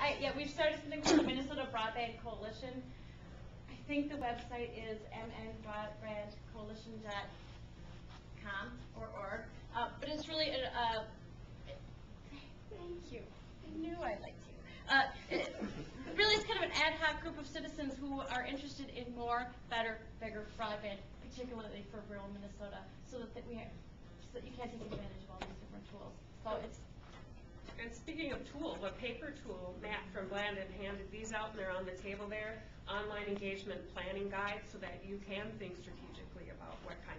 I, yeah, we've started something called the Minnesota Broadband Coalition. I think the website is mnbroadbandcoalition.com or org. Uh, but it's really, a- thank you. I knew I'd like to. Uh, it- really, it's kind of an ad hoc group of citizens who are interested in more, better, bigger broadband, particularly for rural Minnesota, so that that we have, so that you can take advantage of all these different tools. So it's, And speaking of tools, a paper tool, Matt from Blandin handed these out, and they're on the table there, online engagement planning guide, so that you can think strategically about what kind